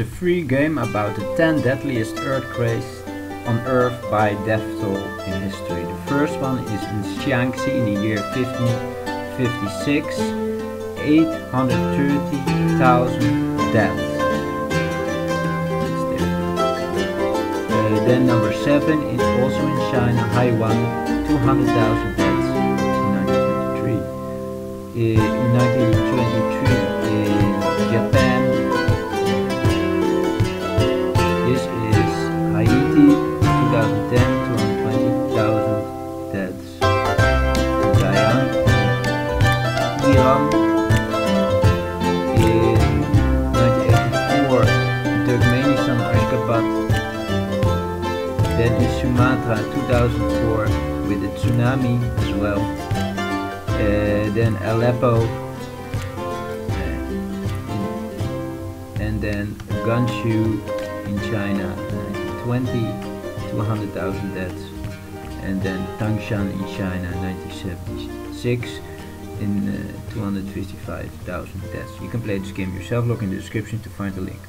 a free game about the 10 deadliest earthquakes on Earth by death toll in history. The first one is in Shaanxi in the year 1556, 830,000 deaths. Uh, then number 7 is also in China, Haiyuan, 200,000 deaths in 1923. Uh, Then in Sumatra, 2004, with the tsunami as well. Uh, then Aleppo, and then Gansu in China, uh, 20 to 100,000 deaths, and then Tangshan in China, 1976, in uh, 255,000 deaths. You can play this game yourself. Look in the description to find the link.